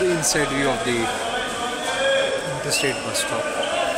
the inside view of the interstate bus stop?